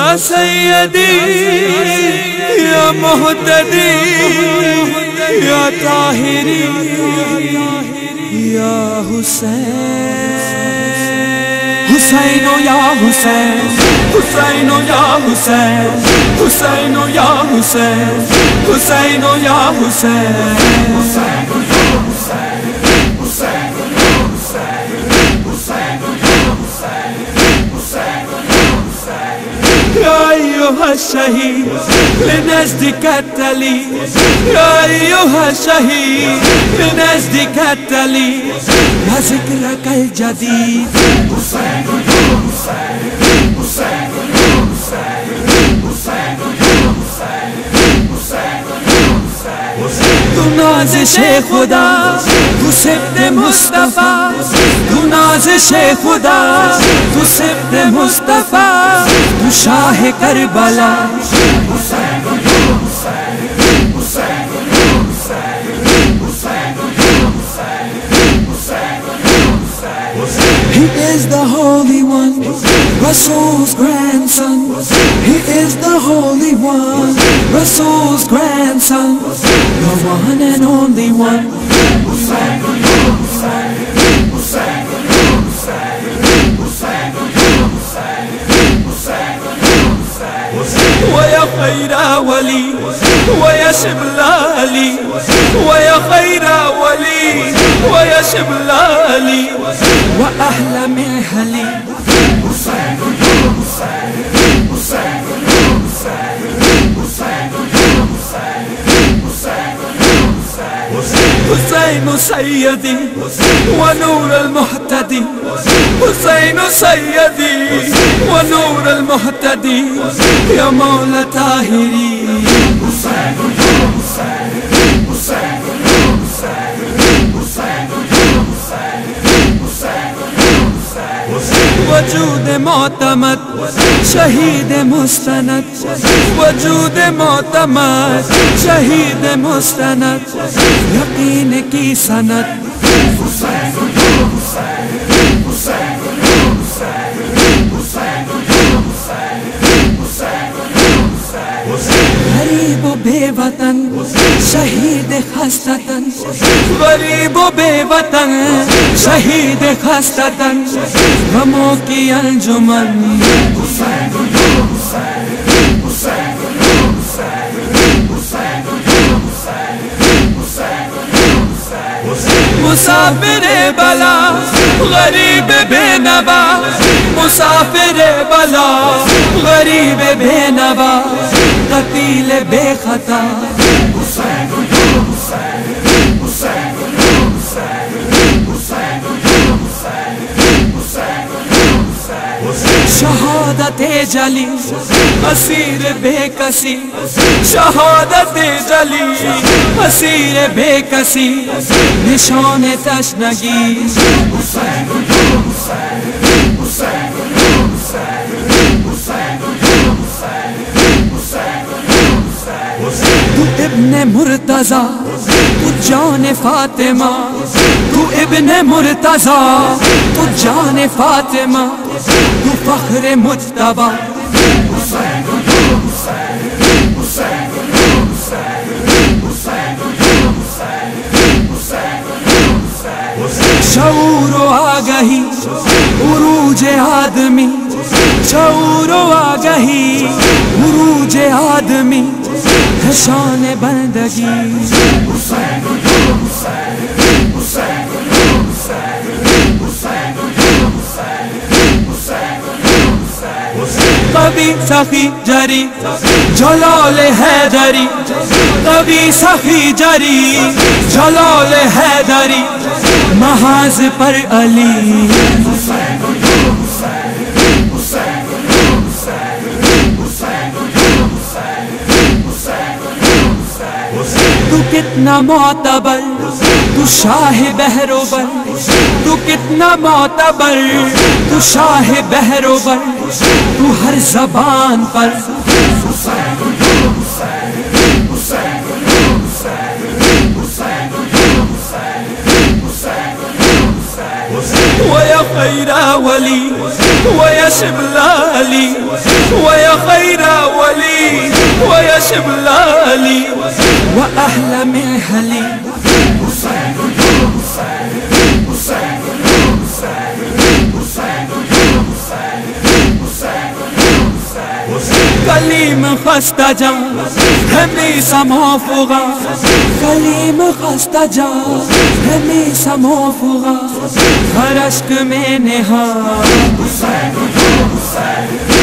یا سیدی، یا محتدی یا طاہری، یا حسین۔ حسین یا حسین حسین یا حسین حسین یا حسین حسین یا حسین۔ يا أيها لنجدك التلي يا أيها الشهيد لنجدك التلي وذكرك الجديد حسين يا حسين نازش خدا تو سبت مصطفیٰ تو نازش خدا تو سبت مصطفیٰ تو شاہ Karbala He is the Holy One, Rasul's grandson. Is the Holy One, Rasul's grandson, the one and only one. ويا خير ولي ويا شبلالي ويا خير ولي ويا شبلالي وأهل مرحلي حسين سيدي ونور المهتدي. حسين سيدي ونور المهتدي. يا مولى طاهري. وجود معتمد شہید مستند. وجود معتمد شہید مستند. یقین کی سند. غریب و بے وطن، شہید خستتن غریب و بے وطن، شہید خستتن غموں کی انجمن۔ مسافر بلا، غریب بے نوا۔ مسافر بلا، غریب بے نوا، قتیل بے خطا۔ شہادت جلی، اسیر بے کسی۔ شہادت جلی، اسیر بے کسی۔ نشان تشنگی۔ تو ابن مرتضی، تو جان فاطمہ، تو ابن مرتضی، تو جان فاطمہ، تو فخر مجتبہ شعور و آگہی، عروج آدمی۔ شعور و آگہی، عروج آدمی۔ ہے شان بندگی۔ کبھی سخی جری، جلال حیدری۔ کبھی سخی جری، جلال حیدری۔ محاذ پر علی۔ تو کتنا معتبر، تو شاہ بہروبر تو کتنا معتبر، تو شاہ بہروبر تو ہر زبان پر۔ ويا خير ولي، ويا شبلالي ويا خير يا شبلالي وأهل مهلي کلیم خستہ جا ہمیں سمو فغا کلیم خستہ جا ہمیں سمو فغا ہر اشک میں نہا حسین حسین حسین